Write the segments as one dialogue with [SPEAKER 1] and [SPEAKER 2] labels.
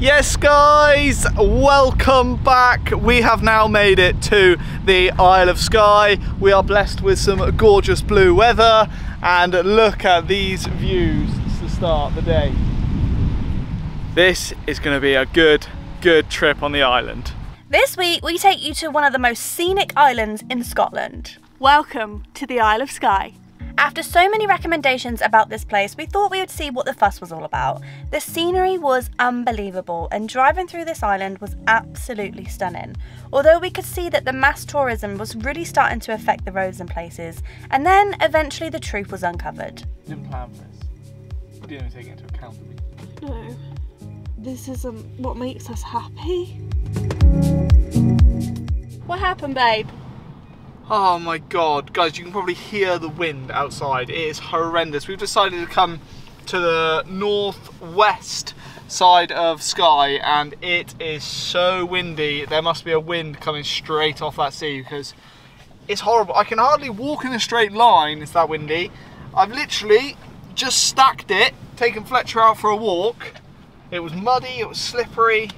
[SPEAKER 1] Yes, guys, welcome back. We have now made it to the Isle of Skye. We are blessed with some gorgeous blue weather, and look at these views to start the day. This is going to be a good, good trip on the island.
[SPEAKER 2] This week we take you to one of the most scenic islands in Scotland.
[SPEAKER 3] Welcome to the Isle of Skye.
[SPEAKER 2] After so many recommendations about this place, we thought we would see what the fuss was all about. The scenery was unbelievable and driving through this island was absolutely stunning. Although we could see that the mass tourism was really starting to affect the roads and places, and then eventually the truth was uncovered.
[SPEAKER 1] Didn't plan for this. Didn't even take it into account.
[SPEAKER 3] No, this isn't what makes us happy. What happened, babe?
[SPEAKER 1] Oh my god, guys, you can probably hear the wind outside. It is horrendous. We've decided to come to the northwest side of Skye and it is so windy. There must be a wind coming straight off that sea because it's horrible. I can hardly walk in a straight line, it's that windy. I've literally just stacked it, taken Fletcher out for a walk. It was muddy, it was slippery.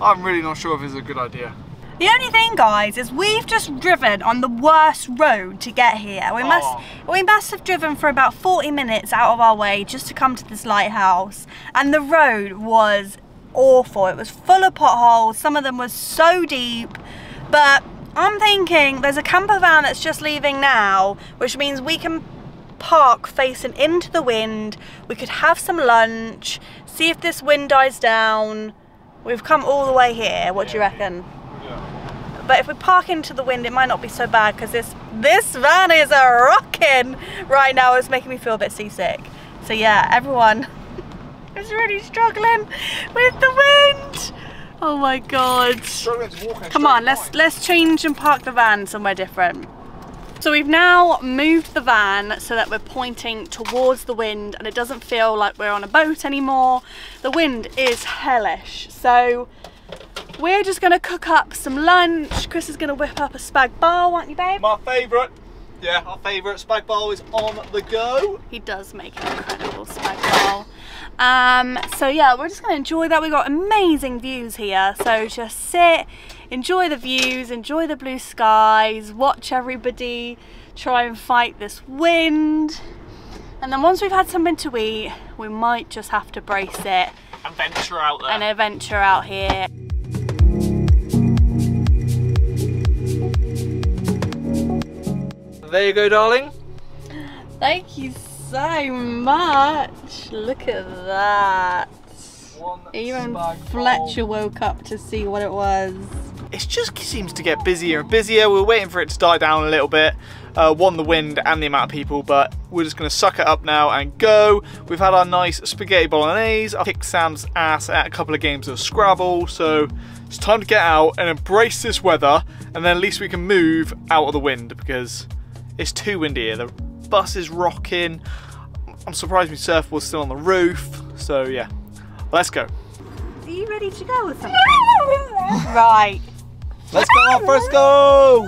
[SPEAKER 1] I'm really not sure if it's a good idea.
[SPEAKER 2] The only thing, guys, is we've just driven on the worst road to get here. We must
[SPEAKER 1] Oh.
[SPEAKER 2] we must have driven for about 40 minutes out of our way just to come to this lighthouse. And the road was awful. It was full of potholes. Some of them were so deep. But I'm thinking there's a camper van that's just leaving now, which means we can park facing into the wind. We could have some lunch, see if this wind dies down. We've come all the way here. What do you reckon? But if we park into the wind, it might not be so bad because this this van is a rocking right now. It's making me feel a bit seasick. So yeah, everyone is really struggling with the wind. Oh my god. Come on, let's let's change and park the van somewhere different. So we've now moved the van so that we're pointing towards the wind and it doesn't feel like we're on a boat anymore. The wind is hellish. So we're just gonna cook up some lunch. Chris is gonna whip up a spag bol, aren't you, babe?
[SPEAKER 1] My favourite. Yeah, our favourite spag bowl is on the go.
[SPEAKER 2] He does make an incredible spag bol. Um, so yeah, we're just gonna enjoy that. We've got amazing views here. So just sit, enjoy the views, enjoy the blue skies, watch everybody try and fight this wind. And then once we've had something to eat, we might just have to brace it
[SPEAKER 1] And venture out there.
[SPEAKER 2] and adventure out here.
[SPEAKER 1] There you go, darling.
[SPEAKER 2] Thank you so much. Look at that.
[SPEAKER 1] One
[SPEAKER 2] Even Fletcher
[SPEAKER 1] bowl.
[SPEAKER 2] woke up to see what it was.
[SPEAKER 1] It just seems to get busier and busier. We're waiting for it to die down a little bit. Uh, one, the wind and the amount of people, but we're just going to suck it up now and go. We've had our nice spaghetti bolognese. I kicked Sam's ass at a couple of games of Scrabble, so it's time to get out and embrace this weather, and then at least we can move out of the wind because it's too windy here. The bus is rocking. I'm surprised my surfboard's still on the roof, so yeah. Let's go.
[SPEAKER 2] Are you ready to go with something? right.
[SPEAKER 1] Let's go, our first go!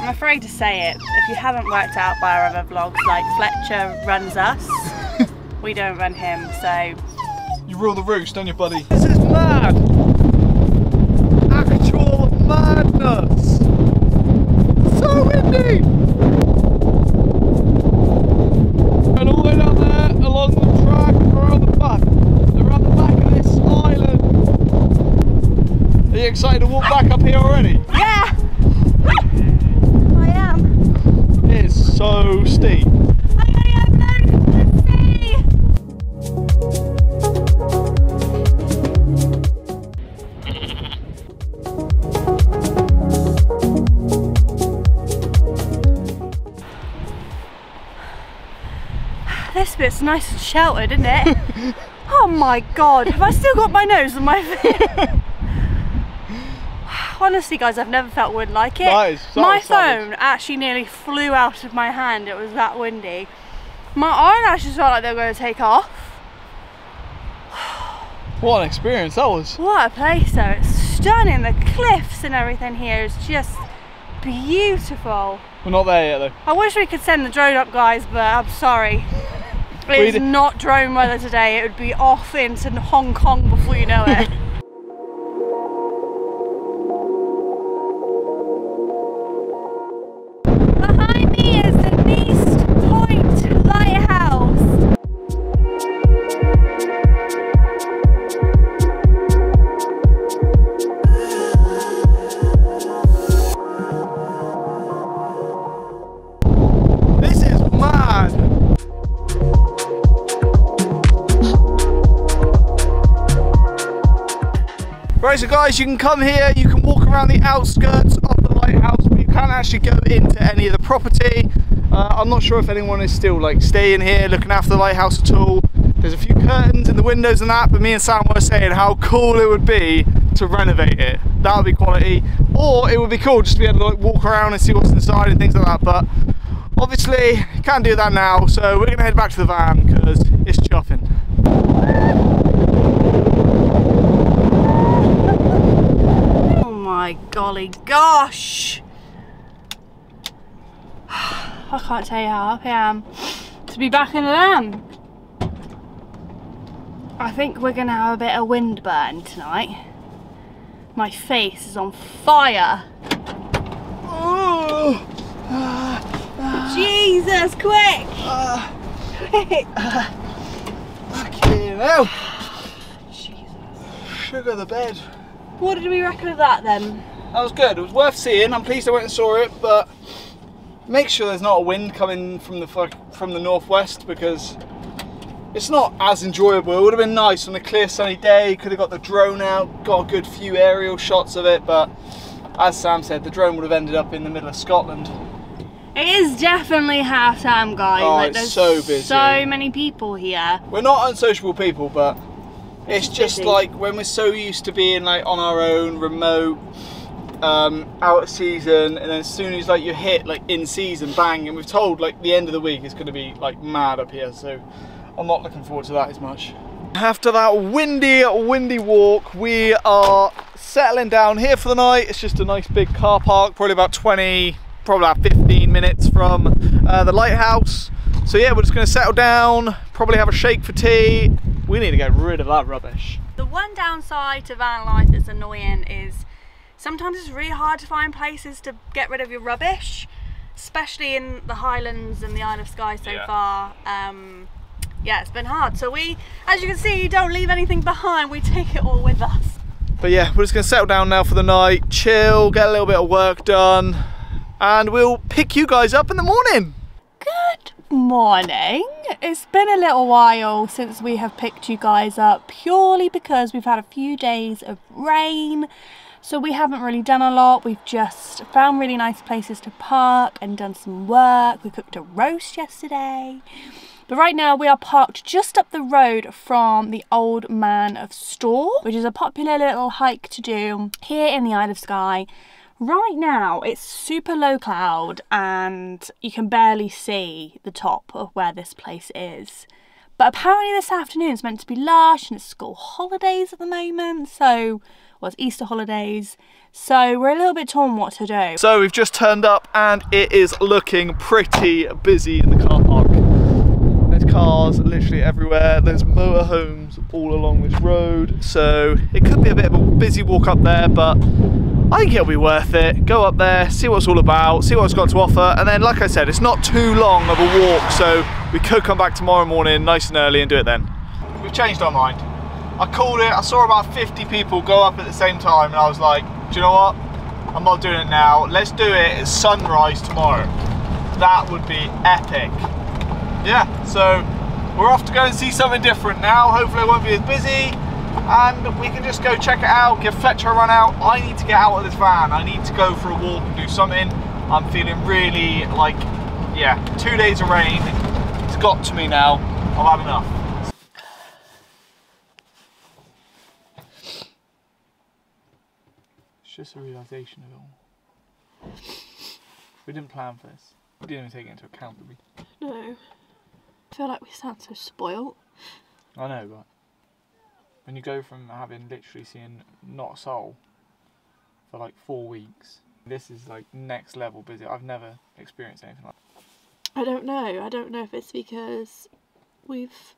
[SPEAKER 2] I'm afraid to say it. If you haven't worked out by our other vlogs, like Fletcher runs us, we don't run him. So
[SPEAKER 1] You rule the roost, don't you, buddy? This is mad! Actual madness! So windy! And all the way down there, along the track, around the back. Around the back of this island. Are you excited to walk back up here already?
[SPEAKER 2] yeah, I am.
[SPEAKER 1] It is so steep.
[SPEAKER 2] I only have no see. This bit's nice and sheltered, isn't it? oh my god, have I still got my nose on my face? Honestly, guys, I've never felt wind like it.
[SPEAKER 1] So
[SPEAKER 2] my phone actually nearly flew out of my hand. It was that windy. My eyelashes felt like they were going to take off.
[SPEAKER 1] What an experience that was.
[SPEAKER 2] What a place, though. It's stunning. The cliffs and everything here is just beautiful.
[SPEAKER 1] We're not there yet though.
[SPEAKER 2] I wish we could send the drone up, guys, but I'm sorry. It's not drone weather today. It would be off into Hong Kong before you know it.
[SPEAKER 1] Right, so guys, you can come here, you can walk around the outskirts of the lighthouse, but you can't actually go into any of the property. Uh, I'm not sure if anyone is still like staying here, looking after the lighthouse at all. There's a few curtains in the windows and that, but me and Sam were saying how cool it would be to renovate it. That would be quality. Or it would be cool just to be able to like walk around and see what's inside and things like that. But obviously, can't do that now. So we're gonna head back to the van because it's chuffing.
[SPEAKER 2] Oh my golly gosh! I can't tell you how happy I am to be back in the van. I think we're gonna have a bit of wind burn tonight. My face is on fire.
[SPEAKER 1] Oh,
[SPEAKER 2] Jesus, quick! Quick!
[SPEAKER 1] fucking hell.
[SPEAKER 2] Jesus.
[SPEAKER 1] Sugar the bed.
[SPEAKER 2] What did we reckon of that then?
[SPEAKER 1] That was good. It was worth seeing. I'm pleased I went and saw it, but make sure there's not a wind coming from the from the northwest because it's not as enjoyable. It would have been nice on a clear sunny day. Could have got the drone out, got a good few aerial shots of it, but as Sam said, the drone would have ended up in the middle of Scotland.
[SPEAKER 2] It is definitely half time, guys.
[SPEAKER 1] Oh,
[SPEAKER 2] like,
[SPEAKER 1] it's so busy.
[SPEAKER 2] so many people here.
[SPEAKER 1] We're not unsociable people, but it's just
[SPEAKER 2] busy.
[SPEAKER 1] like when we're so used to being like on our own, remote, um, out of season, and then as soon as like you hit like in season, bang, and we've told like the end of the week is going to be like mad up here, so I'm not looking forward to that as much. After that windy, windy walk, we are settling down here for the night. It's just a nice big car park, probably about 20, probably about 15 minutes from uh, the lighthouse. So yeah, we're just going to settle down, probably have a shake for tea. We need to get rid of that rubbish.
[SPEAKER 2] The one downside to van life that's annoying is sometimes it's really hard to find places to get rid of your rubbish, especially in the Highlands and the Isle of Skye so
[SPEAKER 1] Yeah.
[SPEAKER 2] far. Um, yeah, it's been hard. So we, as you can see, don't leave anything behind. We take it all with us.
[SPEAKER 1] But yeah, we're just going to settle down now for the night, chill, get a little bit of work done, and we'll pick you guys up in the morning.
[SPEAKER 2] Good morning. It's been a little while since we have picked you guys up purely because we've had a few days of rain. So we haven't really done a lot. We've just found really nice places to park and done some work. We cooked a roast yesterday. But right now we are parked just up the road from the Old Man of Storr, which is a popular little hike to do here in the Isle of Skye. Right now it's super low cloud and you can barely see the top of where this place is. But apparently this afternoon is meant to be lush and it's school holidays at the moment, so well it's Easter holidays. So we're a little bit torn what to do.
[SPEAKER 1] So we've just turned up and it is looking pretty busy in the car park. There's cars literally everywhere. There's motorhomes all along this road. So it could be a bit of a busy walk up there, but I think it'll be worth it. Go up there, see what it's all about, see what it's got to offer. And then, like I said, it's not too long of a walk. So we could come back tomorrow morning nice and early and do it then. We've changed our mind. I called it, I saw about 50 people go up at the same time and I was like, do you know what? I'm not doing it now. Let's do it at sunrise tomorrow. That would be epic. Yeah, so we're off to go and see something different now. Hopefully it won't be as busy and we can just go check it out, give Fletcher a run out. I need to get out of this van. I need to go for a walk and do something. I'm feeling really like, yeah, two days of rain. It's got to me now. I've had enough. It's just a realization of it all. We didn't plan for this. We didn't even take it into account, did we?
[SPEAKER 3] No. I feel like we sound so spoilt.
[SPEAKER 1] I know, but when you go from having literally seen not a soul for like four weeks, this is like next level busy. I've never experienced anything like
[SPEAKER 3] I don't know. I don't know if it's because we've.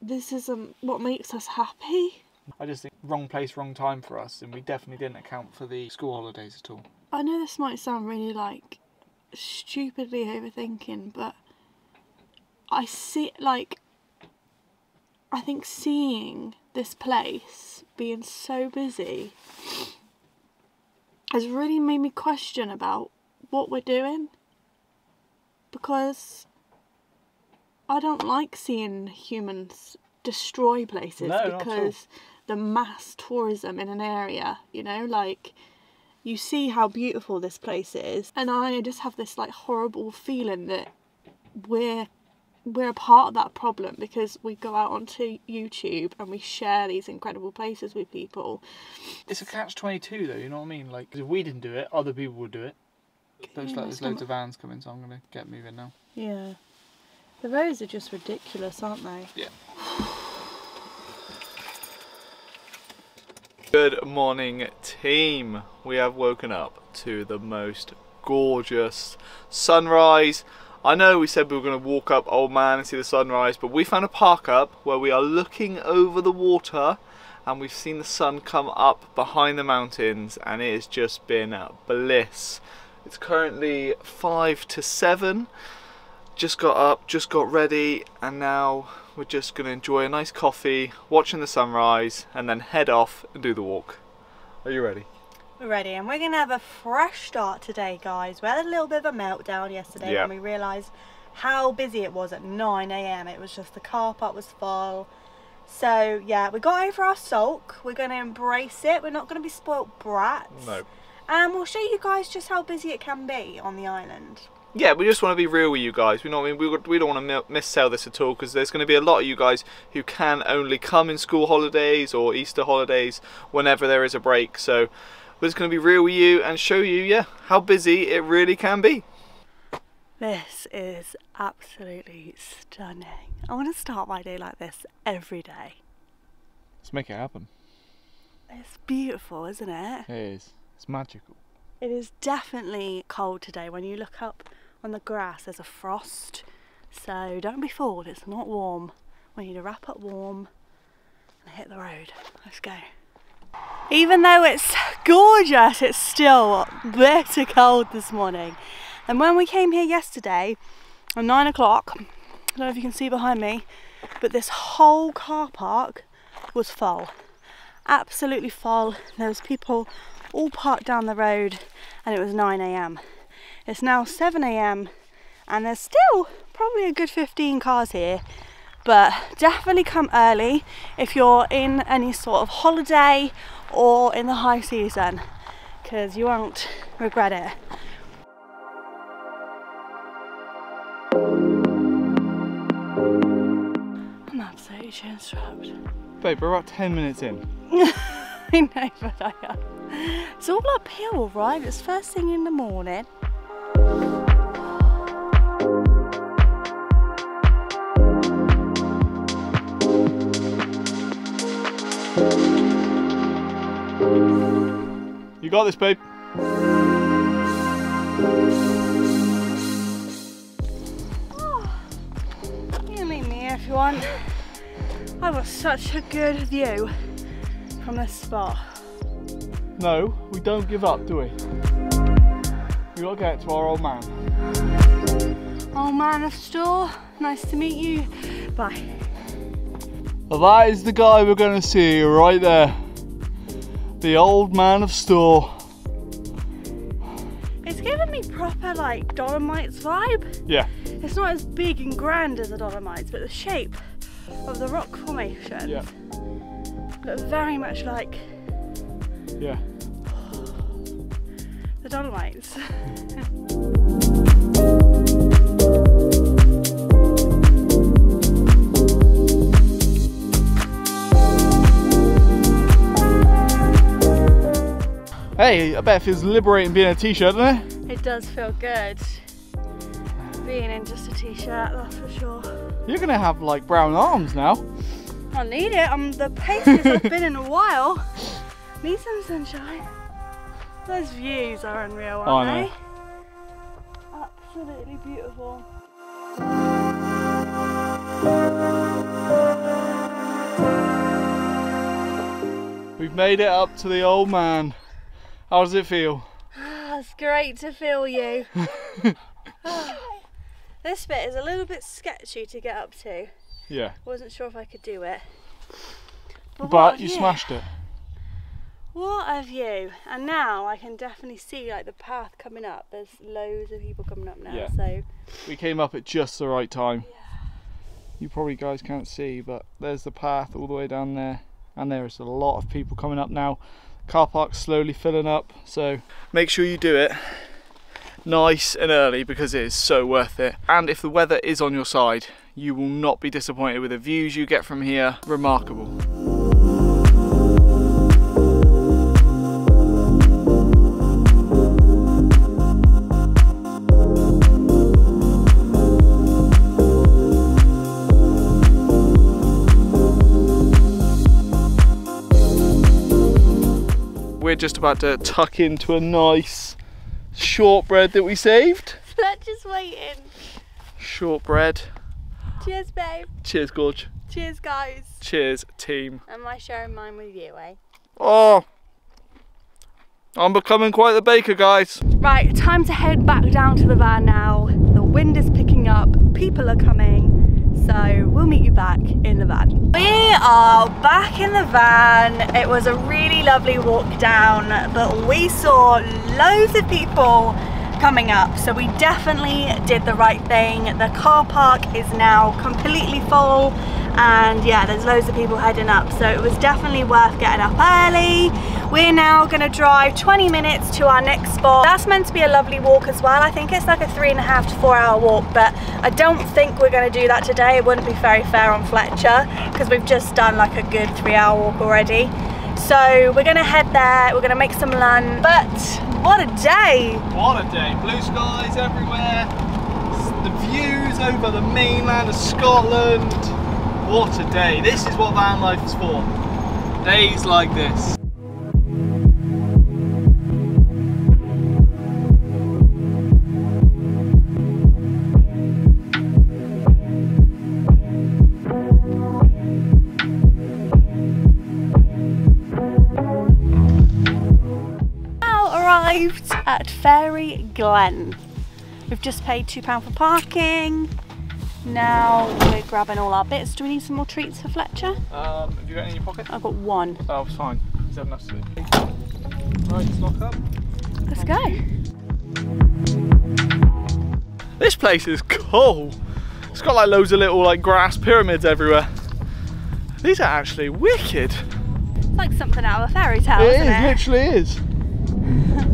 [SPEAKER 3] This isn't what makes us happy.
[SPEAKER 1] I just think wrong place, wrong time for us, and we definitely didn't account for the school holidays at all.
[SPEAKER 3] I know this might sound really like stupidly overthinking, but I see like I think seeing this place being so busy has really made me question about what we're doing because I don't like seeing humans destroy places
[SPEAKER 1] No, not at all.
[SPEAKER 3] because the mass tourism in an area, you know, like you see how beautiful this place is and I just have this like horrible feeling that we're we're a part of that problem because we go out onto YouTube and we share these incredible places with people.
[SPEAKER 1] It's a catch 22 though, you know what I mean? Like, if we didn't do it, other people would do it. Looks like there's loads of vans coming, so I'm going to get moving now.
[SPEAKER 3] Yeah. The roads are just ridiculous, aren't they?
[SPEAKER 1] Yeah. Good morning, team. We have woken up to the most gorgeous sunrise. I know we said we were going to walk up Old Man and see the sunrise, but we found a park up where we are looking over the water and we've seen the sun come up behind the mountains and it has just been a bliss. It's currently five to seven just got up, just got ready, and now we're just going to enjoy a nice coffee, watching the sunrise, and then head off and do the walk. Are you ready?
[SPEAKER 2] Ready and we're going to have a fresh start today, guys. We had a little bit of a meltdown yesterday
[SPEAKER 1] Yeah.
[SPEAKER 2] when we realised how busy it was at 9am. It was just the car park was full. So, yeah, we got over our sulk. We're going to embrace it. We're not going to be spoilt brats.
[SPEAKER 1] No.
[SPEAKER 2] And we'll show you guys just how busy it can be on the island.
[SPEAKER 1] Yeah, we just want to be real with you guys. We know, I mean, we, we don't want to mi- missell this at all because there's going to be a lot of you guys who can only come in school holidays or Easter holidays whenever there is a break. So we're just going to be real with you and show you, yeah, how busy it really can be.
[SPEAKER 2] This is absolutely stunning. I want to start my day like this every day.
[SPEAKER 1] Let's make it happen.
[SPEAKER 2] It's beautiful, isn't it?
[SPEAKER 1] It is. It's magical.
[SPEAKER 2] It is definitely cold today. When you look up on the grass, there's a frost. So don't be fooled, it's not warm. We need to wrap up warm and hit the road. Let's go. Even though it's gorgeous, it's still bitter cold this morning. And when we came here yesterday at nine o'clock, I don't know if you can see behind me, but this whole car park was full. Absolutely full. There was people all parked down the road and it was 9 a.m. It's now 7 a.m. and there's still probably a good 15 cars here. But definitely come early if you're in any sort of holiday or in the high season because you won't regret it. I'm absolutely chin strapped.
[SPEAKER 1] Babe, we're about 10 minutes in.
[SPEAKER 2] I know, but I am. It's all uphill, right? It's first thing in the morning.
[SPEAKER 1] Got this, babe.
[SPEAKER 2] Oh, you can meet me if you want. I've got such a good view from this spot.
[SPEAKER 1] No, we don't give up, do we? We gotta get to our old man.
[SPEAKER 2] Oh man of Storr, nice to meet you. Bye.
[SPEAKER 1] Well, that is the guy we're going to see right there. The old man of Storr.
[SPEAKER 2] It's giving me proper like Dolomites vibe.
[SPEAKER 1] Yeah.
[SPEAKER 2] It's not as big and grand as the Dolomites, but the shape of the rock formations
[SPEAKER 1] Yeah.
[SPEAKER 2] look very much like
[SPEAKER 1] Yeah.
[SPEAKER 2] the Dolomites.
[SPEAKER 1] Hey, I bet it feels liberating being in a t-shirt, doesn't it?
[SPEAKER 2] It does feel good being in just a t-shirt, that's for sure.
[SPEAKER 1] You're gonna have like brown arms now.
[SPEAKER 2] I need it. I'm the pastiest I've been in a while. Need some sunshine. Those views are unreal,
[SPEAKER 1] Oh,
[SPEAKER 2] aren't
[SPEAKER 1] know.
[SPEAKER 2] they? Absolutely beautiful.
[SPEAKER 1] We've made it up to the old man. How does it feel?
[SPEAKER 2] Ah, It's great to feel you. this bit is a little bit sketchy to get up to.
[SPEAKER 1] Yeah.
[SPEAKER 2] Wasn't sure if I could do it. what
[SPEAKER 1] But
[SPEAKER 2] a
[SPEAKER 1] you smashed it.
[SPEAKER 2] What a view! And now I can definitely see like the path coming up. There's loads of people coming up now.
[SPEAKER 1] Yeah.
[SPEAKER 2] So
[SPEAKER 1] We came up at just the right time. Yeah. You probably guys can't see, but there's the path all the way down there. and there is a lot of people coming up now. Car park slowly filling up, so make sure you do it nice and early because it is so worth it. And if the weather is on your side, you will not be disappointed with the views you get from here. Remarkable. We're just about to tuck into a nice shortbread that we saved.
[SPEAKER 2] Fletcher's waiting.
[SPEAKER 1] Shortbread.
[SPEAKER 2] Cheers, babe.
[SPEAKER 1] Cheers, Gorge.
[SPEAKER 2] Cheers, guys.
[SPEAKER 1] Cheers, team.
[SPEAKER 2] Am I sharing mine with you, eh?
[SPEAKER 1] Oh, I'm becoming quite the baker, guys.
[SPEAKER 2] Right, time to head back down to the van now. The wind is picking up, people are coming, so we'll meet you back in the van. We are back in the van. It was a really lovely walk down, but we saw loads of people coming up, so we definitely did the right thing. The car park is now completely full and yeah there's loads of people heading up. So it was definitely worth getting up early. We're now going to drive 20 minutes to our next spot. That's meant to be a lovely walk as well. I think it's like a three and a half to four hour walk but i don't think we're going to do that today. It wouldn't be very fair on fletcher because we've just done like a good three hour walk already. So we're going to head there. We're going to make some lunch. But what a day
[SPEAKER 1] What a day. Blue skies everywhere. The views over the mainland of Scotland. What a day. This is what van life is for. Days like this.
[SPEAKER 2] At Fairy Glen. We've just paid £2 for parking. Now we're grabbing all our bits. Do we need some more treats for Fletcher?
[SPEAKER 1] Um, have you got any in your pocket?
[SPEAKER 2] I've got one.
[SPEAKER 1] Oh, it's fine. He's had enough sleep. Right, let's lock up.
[SPEAKER 2] Let's go.
[SPEAKER 1] This place is cool. It's got like loads of little like grass pyramids everywhere. These are actually wicked.
[SPEAKER 2] It's like something out of a fairy tale,
[SPEAKER 1] It is,
[SPEAKER 2] it?
[SPEAKER 1] literally is.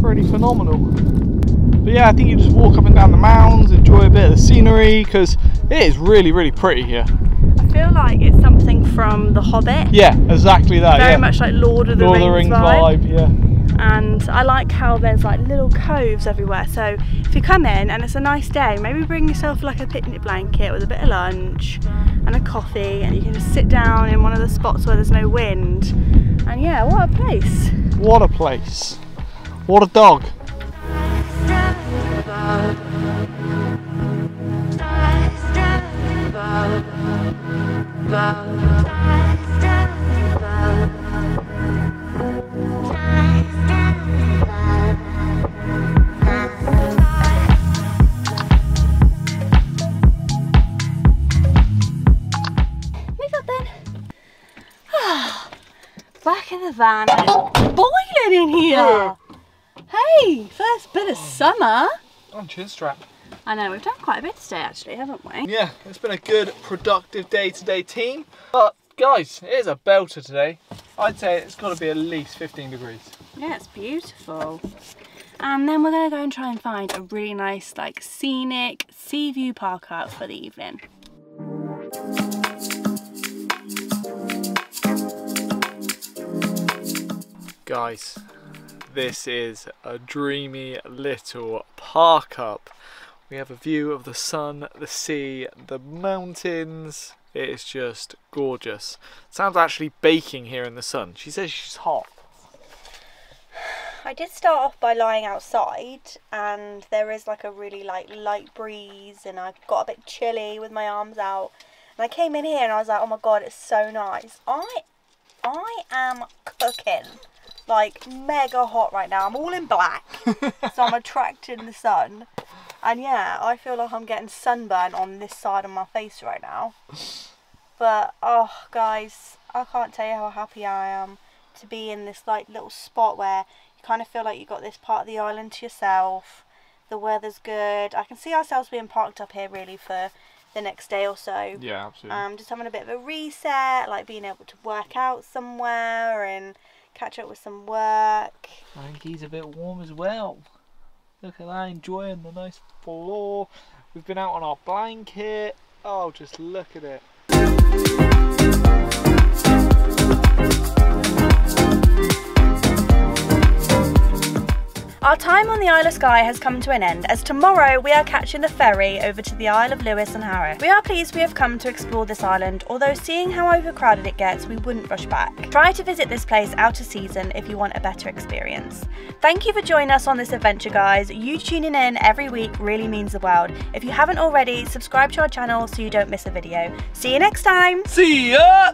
[SPEAKER 1] Pretty phenomenal. But yeah, I think you just walk up and down the mounds, enjoy a bit of the scenery, because it is really, really pretty here.
[SPEAKER 2] I feel like it's something from The Hobbit.
[SPEAKER 1] Yeah, exactly that.
[SPEAKER 2] Very
[SPEAKER 1] yeah.
[SPEAKER 2] much like Lord of the
[SPEAKER 1] Lord of the
[SPEAKER 2] Rings,
[SPEAKER 1] Rings
[SPEAKER 2] vibe.
[SPEAKER 1] vibe. yeah.
[SPEAKER 2] and I like how there's like little coves everywhere so if you come in and it's a nice day maybe bring yourself like a picnic blanket with a bit of lunch and a coffee and you can just sit down in one of the spots where there's no wind and yeah what a place
[SPEAKER 1] What a place. What a dog.
[SPEAKER 2] back in the van. Boiling in here hey first bit of summer
[SPEAKER 1] Oh, chin strap.
[SPEAKER 2] I know we've done quite a bit today actually haven't we
[SPEAKER 1] Yeah, it's been a good, productive day today, team. But guys, it is a belter today. I'd say it's got to be at least 15 degrees.
[SPEAKER 2] Yeah, it's beautiful. And then we're gonna go and try and find a really nice, like, scenic sea view park out for the evening.
[SPEAKER 1] Guys, this is a dreamy little park up. We have a view of the sun, the sea, the mountains. It is just gorgeous. Sam's actually baking here in the sun. She says she's hot.
[SPEAKER 2] I did start off by lying outside, and there is like a really like light breeze, and I got a bit chilly with my arms out. And I came in here and I was like, oh my god, it's so nice. I, I am cooking, like mega hot right now. I'm all in black, so I'm attracting the sun. And yeah, I feel like I'm getting sunburn on this side of my face right now. But oh, guys, I can't tell you how happy I am to be in this like little spot where you kind of feel like you've got this part of the island to yourself. The weather's good. I can see ourselves being parked up here really for the next day or so.
[SPEAKER 1] Yeah, absolutely.
[SPEAKER 2] Um, just having a bit of a reset, like being able to work out somewhere and catch up with some work.
[SPEAKER 1] He's a bit warm as well. Look at that, enjoying the nice floor. We've been out on our blanket. Oh, just look at it.
[SPEAKER 2] Our time on the Isle of Skye has come to an end as tomorrow we are catching the ferry over to the Isle of Lewis and Harris. We are pleased we have come to explore this island, although seeing how overcrowded it gets, we wouldn't rush back. Try to visit this place out of season if you want a better experience. Thank you for joining us on this adventure, guys. You tuning in every week really means the world. If you haven't already, subscribe to our channel so you don't miss a video. See you next time!
[SPEAKER 1] See ya!